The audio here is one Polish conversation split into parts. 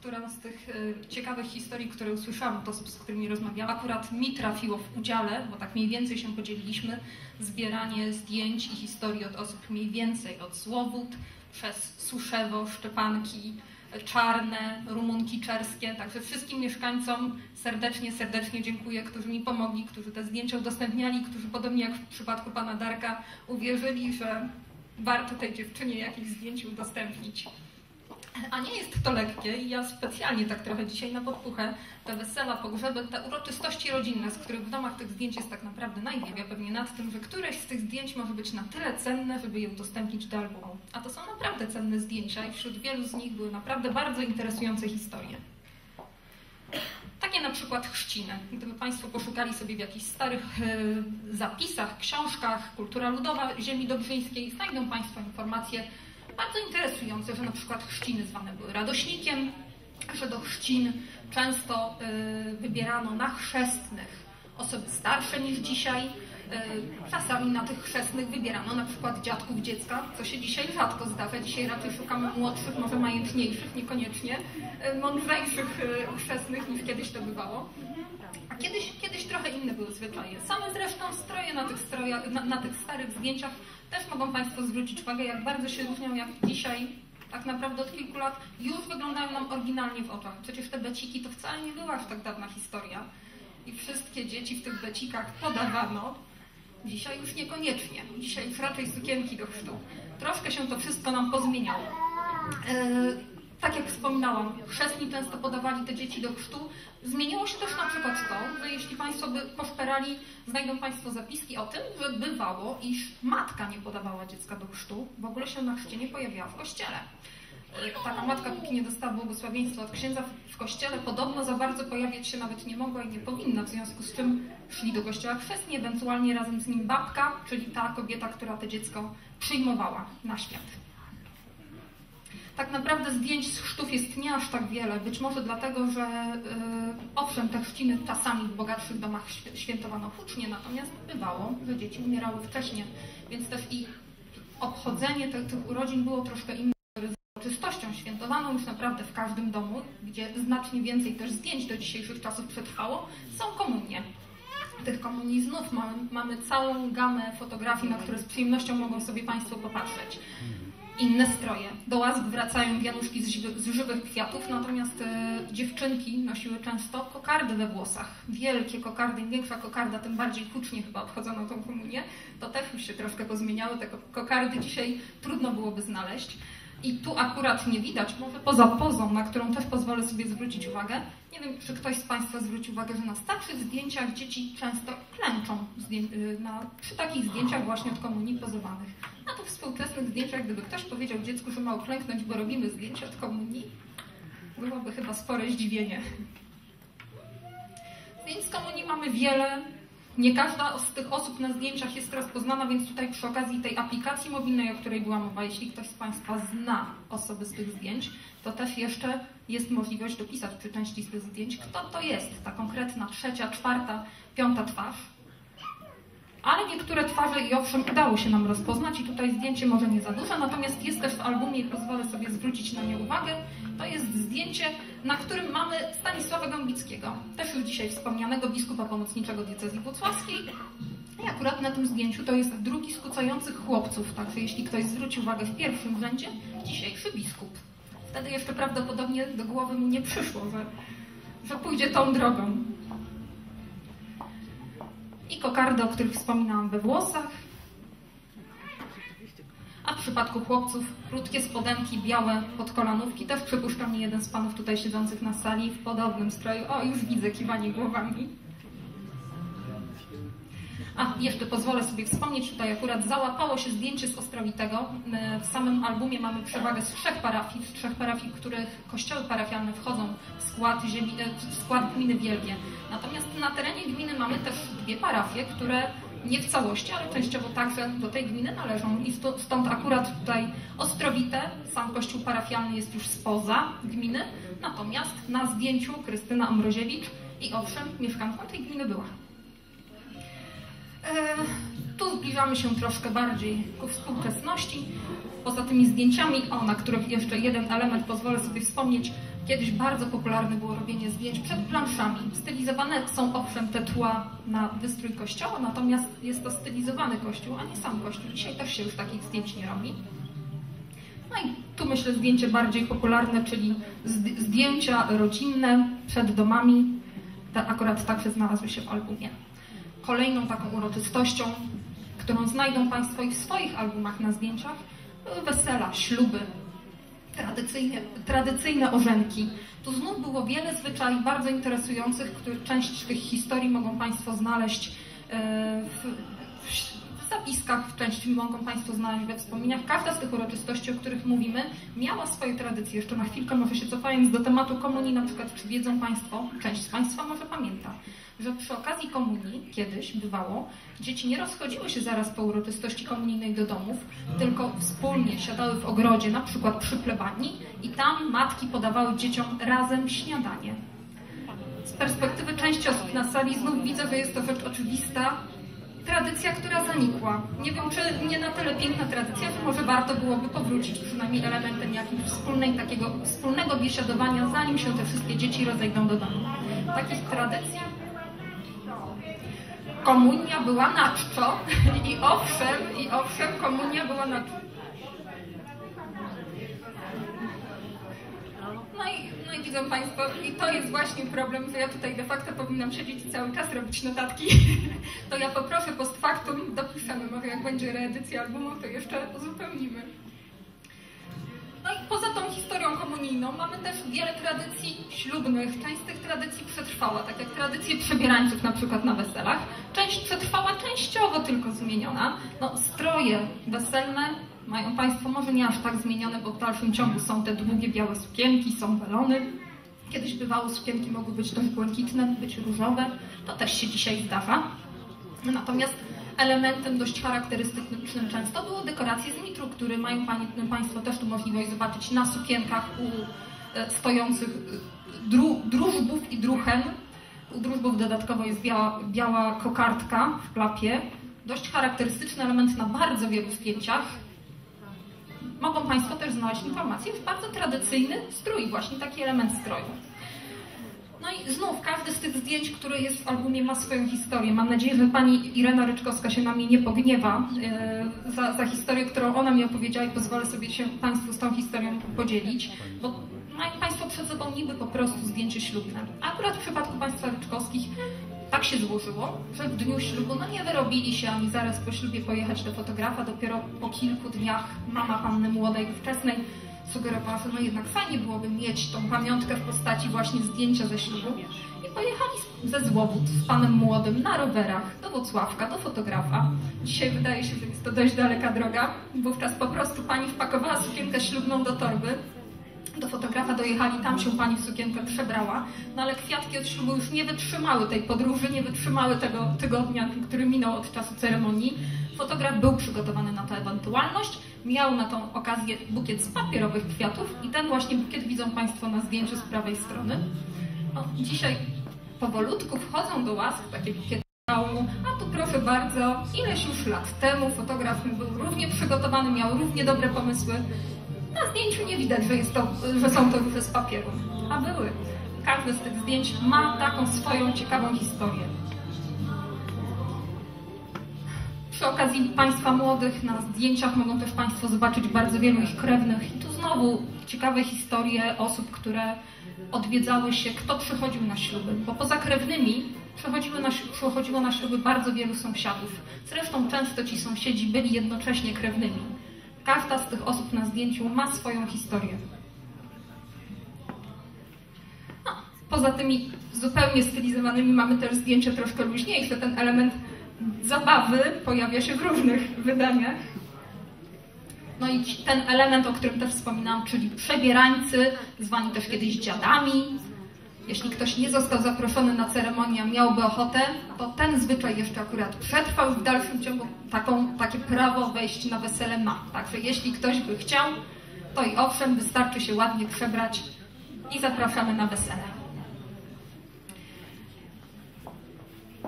która z tych e, ciekawych historii, które usłyszałam od osób, z którymi rozmawiałam, akurat mi trafiło w udziale, bo tak mniej więcej się podzieliliśmy, zbieranie zdjęć i historii od osób mniej więcej od Złowód, przez Suszewo, Szczepanki, Czarne, Rumunki Czerskie. Także wszystkim mieszkańcom serdecznie, serdecznie dziękuję, którzy mi pomogli, którzy te zdjęcia udostępniali, którzy podobnie jak w przypadku pana Darka uwierzyli, że warto tej dziewczynie jakieś zdjęcie udostępnić. A nie jest to lekkie i ja specjalnie tak trochę dzisiaj na podpuchę te wesela, pogrzeby, te uroczystości rodzinne, z których w domach tych zdjęć jest tak naprawdę najwięcej, pewnie nad tym, że któreś z tych zdjęć może być na tyle cenne, żeby je udostępnić do albumu. A to są naprawdę cenne zdjęcia i wśród wielu z nich były naprawdę bardzo interesujące historie. Takie na przykład chrzciny. Gdyby Państwo poszukali sobie w jakichś starych e, zapisach, książkach, kultura ludowa ziemi dobrzyńskiej, znajdą Państwo informacje bardzo interesujące, że na przykład chrzciny zwane były radośnikiem, że do chrzcin często y, wybierano na chrzestnych osoby starsze niż dzisiaj. Y, czasami na tych chrzestnych wybierano na przykład dziadków dziecka, co się dzisiaj rzadko zdarza. Dzisiaj raczej szukamy młodszych, może majętniejszych, niekoniecznie y, mądrzejszych chrzestnych niż kiedyś to bywało. A kiedyś, kiedyś trochę inne były zwyczaje. Same zresztą stroje na tych, strojach, na, na tych starych zdjęciach też mogą Państwo zwrócić uwagę, jak bardzo się różnią, jak dzisiaj, tak naprawdę od kilku lat, już wyglądają nam oryginalnie w oczach. Przecież te beciki to wcale nie była aż tak dawna historia. I wszystkie dzieci w tych becikach podawano. Dzisiaj już niekoniecznie. Dzisiaj już raczej sukienki do chrztu. Troszkę się to wszystko nam pozmieniało. Yy, tak jak wspominałam, chrzestni często podawali te dzieci do chrztu. Zmieniło się na przykład że jeśli Państwo by poszperali, znajdą Państwo zapiski o tym, że bywało, iż matka nie podawała dziecka do chrztu, w ogóle się na chrzcie nie pojawiała w kościele. E, taka matka, póki nie dostała błogosławieństwa od księdza w kościele, podobno za bardzo pojawiać się nawet nie mogła i nie powinna, w związku z czym szli do kościoła chrzestni, ewentualnie razem z nim babka, czyli ta kobieta, która to dziecko przyjmowała na świat tak naprawdę zdjęć z chrztów jest nie aż tak wiele. Być może dlatego, że yy, owszem, te chrzciny czasami w bogatszych domach świętowano hucznie, natomiast bywało, że dzieci umierały wcześniej, więc też i obchodzenie tych, tych urodzin było troszkę inne. Uroczystością świętowaną już naprawdę w każdym domu, gdzie znacznie więcej też zdjęć do dzisiejszych czasów przetrwało, są komunie. Tych komunii znów mamy, mamy całą gamę fotografii, na które z przyjemnością mogą sobie Państwo popatrzeć inne stroje. Do łask wracają wianuszki z, z żywych kwiatów, natomiast e, dziewczynki nosiły często kokardy we włosach. Wielkie kokardy, im większa kokarda, tym bardziej hucznie chyba obchodzono tą komunię. To też już się troszkę pozmieniały, te kokardy dzisiaj trudno byłoby znaleźć. I tu akurat nie widać, może poza pozą, na którą też pozwolę sobie zwrócić uwagę. Nie wiem, czy ktoś z Państwa zwrócił uwagę, że na starszych zdjęciach dzieci często klęczą y, na, przy takich zdjęciach właśnie od komunii pozowanych. Tych współczesnych zdjęciach, gdyby ktoś powiedział dziecku, że ma uklęknąć, bo robimy zdjęcie od komunii, byłoby chyba spore zdziwienie. Zdjęć z komunii mamy wiele, nie każda z tych osób na zdjęciach jest rozpoznana, więc tutaj przy okazji tej aplikacji mobilnej, o której była mowa, jeśli ktoś z Państwa zna osoby z tych zdjęć, to też jeszcze jest możliwość dopisać przy części z tych zdjęć, kto to jest, ta konkretna trzecia, czwarta, piąta twarz. Ale niektóre twarze i owszem udało się nam rozpoznać i tutaj zdjęcie może nie za duże, natomiast jest też w albumie i pozwolę sobie zwrócić na nie uwagę. To jest zdjęcie, na którym mamy Stanisława Gąbickiego, też już dzisiaj wspomnianego biskupa pomocniczego diecezji włocławskiej. I akurat na tym zdjęciu to jest drugi z kucających chłopców, także jeśli ktoś zwróci uwagę w pierwszym rzędzie, dzisiejszy biskup. Wtedy jeszcze prawdopodobnie do głowy mu nie przyszło, że, że pójdzie tą drogą i kokardy, o których wspominałam we włosach. A w przypadku chłopców krótkie spodenki, białe podkolanówki. Też przypuszczam nie jeden z panów tutaj siedzących na sali w podobnym stroju. O, już widzę kiwanie głowami. A, jeszcze pozwolę sobie wspomnieć, tutaj akurat załapało się zdjęcie z Ostrowitego. W samym albumie mamy przewagę z trzech parafii, z trzech parafii, których kościoły parafialne wchodzą w skład, ziemi, e, w skład gminy Wielgie. Natomiast na terenie gminy mamy też dwie parafie, które nie w całości, ale częściowo także do tej gminy należą. I stąd akurat tutaj Ostrowite, sam kościół parafialny jest już spoza gminy, natomiast na zdjęciu Krystyna Ambroziewicz i owszem, mieszkanką tej gminy była. E, tu zbliżamy się troszkę bardziej ku współczesności. Poza tymi zdjęciami, o, na których jeszcze jeden element pozwolę sobie wspomnieć, kiedyś bardzo popularne było robienie zdjęć przed planszami. Stylizowane są owszem te tła na wystrój kościoła, natomiast jest to stylizowany kościół, a nie sam kościół. Dzisiaj też się już takich zdjęć nie robi. No i tu myślę zdjęcie bardziej popularne, czyli zdjęcia rodzinne przed domami. Akurat także znalazły się w albumie. Kolejną taką uroczystością, którą znajdą Państwo i w swoich albumach na zdjęciach, były wesela, śluby, tradycyjne, tradycyjne orzenki. Tu znów było wiele zwyczajów bardzo interesujących, których część tych historii mogą Państwo znaleźć e, w, w zapiskach, część mogą Państwo znaleźć we wspomnieniach. Każda z tych uroczystości, o których mówimy, miała swoje tradycje. Jeszcze na chwilkę może się cofając do tematu komunii, na przykład, czy wiedzą Państwo, część z Państwa może pamięta, że przy okazji komunii kiedyś bywało, dzieci nie rozchodziły się zaraz po uroczystości komunijnej do domów, tylko wspólnie siadały w ogrodzie, na przykład przy plebanii i tam matki podawały dzieciom razem śniadanie. Z perspektywy części osób na sali znów widzę, że jest to rzecz oczywista, tradycja, która zanikła. Nie wiem, czy nie na tyle piękna tradycja, że może warto byłoby powrócić przynajmniej elementem jakimś wspólnej, takiego wspólnego biesiadowania, zanim się te wszystkie dzieci rozejdą do domu. Takich tradycji komunia była na czczo i owszem, i owszem, komunia była na czczo. No i, no i widzą Państwo, i to jest właśnie problem, że ja tutaj de facto powinnam siedzieć i cały czas robić notatki. To ja poproszę post factum, dopiszemy, może jak będzie reedycja albumu, to jeszcze uzupełnimy. No i poza tą historią komunijną mamy też wiele tradycji ślubnych. Część z tych tradycji przetrwała, tak jak tradycje przebierańców na przykład na weselach. Część przetrwała częściowo tylko zmieniona. No, stroje weselne mają Państwo może nie aż tak zmienione, bo w dalszym ciągu są te długie białe sukienki, są balony. Kiedyś bywało sukienki mogły być też błękitne, być różowe. To też się dzisiaj zdarza. Natomiast elementem dość charakterystycznym często było dekoracje z mitru, które mają Państwo też tu możliwość zobaczyć na sukienkach u e, stojących e, dru, drużbów i druchen. U drużbów dodatkowo jest biała, biała kokardka w klapie. Dość charakterystyczny element na bardzo wielu zdjęciach. Mogą Państwo też znaleźć informacje, jest bardzo tradycyjny strój, właśnie taki element stroju. No i znów, każde z tych zdjęć, które jest w albumie, ma swoją historię. Mam nadzieję, że pani Irena Ryczkowska się na mnie nie pogniewa e, za, za historię, którą ona mi opowiedziała i pozwolę sobie się Państwu z tą historią podzielić, bo mają Państwo przed sobą niby po prostu zdjęcie ślubne. Akurat w przypadku Państwa Ryczkowskich tak się złożyło, że w dniu ślubu no nie wyrobili się ani zaraz po ślubie pojechać do fotografa. Dopiero po kilku dniach mama panny młodej, wczesnej sugerowała, że no jednak fajnie byłoby mieć tą pamiątkę w postaci właśnie zdjęcia ze ślubu. I pojechali ze Złowód z panem młodym na rowerach do Wocławka, do fotografa. Dzisiaj wydaje się, że jest to dość daleka droga. Wówczas po prostu pani wpakowała sukienkę ślubną do torby. Do fotografa dojechali, tam się pani w sukienkę przebrała, no ale kwiatki od ślubu już nie wytrzymały tej podróży, nie wytrzymały tego tygodnia, który minął od czasu ceremonii. Fotograf był przygotowany na tę ewentualność, miał na tą okazję bukiet z papierowych kwiatów i ten właśnie bukiet widzą Państwo na zdjęciu z prawej strony. Dzisiaj powolutku wchodzą do łask takie bukiety a tu proszę bardzo, ileś już lat temu fotograf był równie przygotowany, miał równie dobre pomysły. Na zdjęciu nie widać, że, to, że są to ruchy z papieru, a były. Każde z tych zdjęć ma taką swoją ciekawą historię. Przy okazji Państwa młodych na zdjęciach mogą też Państwo zobaczyć bardzo wielu ich krewnych. I tu znowu ciekawe historie osób, które odwiedzały się, kto przychodził na śluby. Bo poza krewnymi na, przychodziło na śluby bardzo wielu sąsiadów. Zresztą często ci sąsiedzi byli jednocześnie krewnymi. Każda z tych osób na zdjęciu ma swoją historię. No, poza tymi zupełnie stylizowanymi mamy też zdjęcia troszkę luźniejsze. Ten element zabawy pojawia się w różnych wydaniach. No i ten element, o którym też wspominałam, czyli przebierańcy, zwani też kiedyś dziadami. Jeśli ktoś nie został zaproszony na ceremonię, miałby ochotę, to ten zwyczaj jeszcze akurat przetrwał w dalszym ciągu taką, takie prawo wejść na wesele ma. Także jeśli ktoś by chciał, to i owszem, wystarczy się ładnie przebrać i zapraszamy na wesele.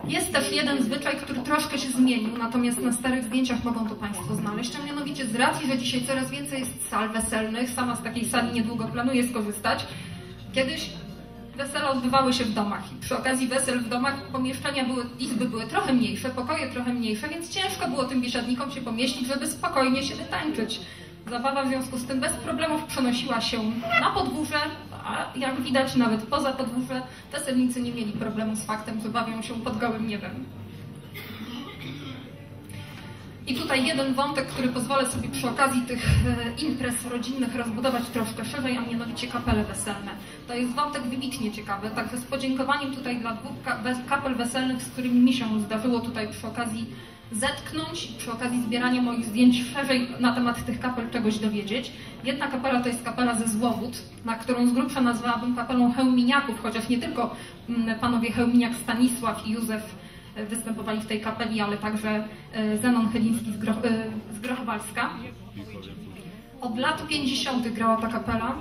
Jest też jeden zwyczaj, który troszkę się zmienił, natomiast na starych zdjęciach mogą to Państwo znaleźć, a mianowicie z racji, że dzisiaj coraz więcej jest sal weselnych, sama z takiej sali niedługo planuję skorzystać, kiedyś wesela odbywały się w domach i przy okazji wesel w domach pomieszczenia były, izby były trochę mniejsze, pokoje trochę mniejsze, więc ciężko było tym biesiadnikom się pomieścić, żeby spokojnie się wytańczyć. Zabawa w związku z tym bez problemów przenosiła się na podwórze, a jak widać nawet poza podwórze weselnicy nie mieli problemu z faktem, że bawią się pod gołym niebem. I tutaj jeden wątek, który pozwolę sobie przy okazji tych e, imprez rodzinnych rozbudować troszkę szerzej, a mianowicie kapele weselne. To jest wątek wybitnie ciekawy, także z podziękowaniem tutaj dla dwóch kapel weselnych, z którymi mi się zdarzyło tutaj przy okazji zetknąć i przy okazji zbierania moich zdjęć szerzej na temat tych kapel czegoś dowiedzieć. Jedna kapela to jest kapela ze Złowód, na którą z grubsza nazwałabym kapelą hełminiaków, chociaż nie tylko mm, panowie Hełminiak Stanisław i Józef występowali w tej kapeli, ale także e, Zenon Chyliński z, Gro e, z Grochowalska. Od lat 50. grała ta kapela.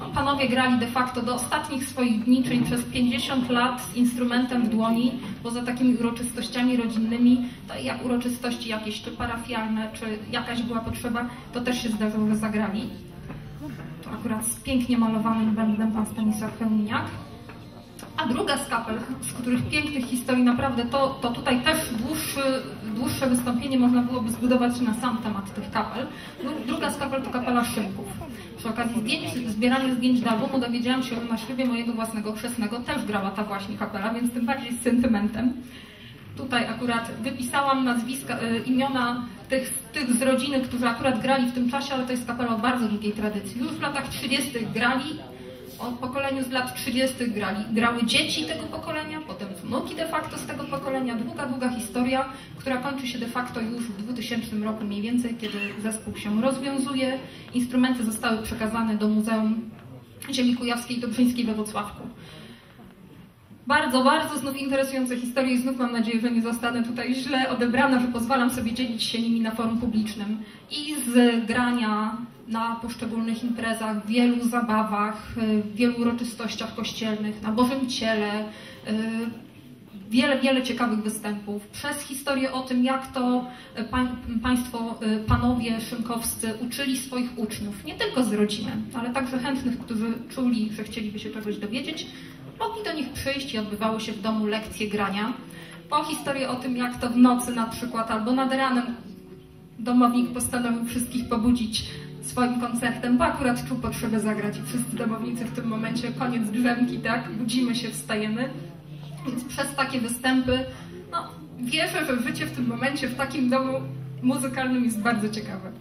No, panowie grali de facto do ostatnich swoich dni, czyli przez 50 lat z instrumentem w dłoni, poza takimi uroczystościami rodzinnymi, to jak uroczystości jakieś, czy parafialne, czy jakaś była potrzeba, to też się zdarzyło, że zagrali. To akurat pięknie malowanym bębnem pan Stanisław Chełminiak. A druga z kapel, z których pięknych historii naprawdę, to, to tutaj też dłuższy, dłuższe wystąpienie można byłoby zbudować na sam temat tych kapel. Druga z kapel to kapela Szynków. Przy okazji zdjęć, zbierania zdjęć do albumu dowiedziałam się, że na ślubie mojego własnego chrzestnego też grała ta właśnie kapela, więc tym bardziej z sentymentem. Tutaj akurat wypisałam nazwiska, y, imiona tych, tych z rodziny, którzy akurat grali w tym czasie, ale to jest kapela o bardzo długiej tradycji. Już w latach 30. grali o pokoleniu z lat 30. Grali, grały dzieci tego pokolenia, potem wnuki de facto z tego pokolenia. Długa, długa historia, która kończy się de facto już w 2000 roku mniej więcej, kiedy zespół się rozwiązuje. Instrumenty zostały przekazane do Muzeum Ziemi Kujawskiej i Dobrzyńskiej we Wrocławku. Bardzo, bardzo znów interesujące historie i znów mam nadzieję, że nie zostanę tutaj źle odebrana, że pozwalam sobie dzielić się nimi na forum publicznym. I z grania na poszczególnych imprezach, wielu zabawach, wielu uroczystościach kościelnych, na Bożym Ciele, y, wiele, wiele ciekawych występów. Przez historię o tym, jak to y, pań, państwo, panowie szynkowscy uczyli swoich uczniów, nie tylko z rodziny, ale także chętnych, którzy czuli, że chcieliby się czegoś dowiedzieć, mogli do nich przyjść i odbywały się w domu lekcje grania. Po historię o tym, jak to w nocy na przykład albo nad ranem domownik postanowił wszystkich pobudzić swoim koncertem, bo akurat czuł potrzebę zagrać i wszyscy domownicy w tym momencie, koniec drzemki, tak, budzimy się, wstajemy. Więc przez takie występy, no, wierzę, że życie w tym momencie w takim domu muzykalnym jest bardzo ciekawe.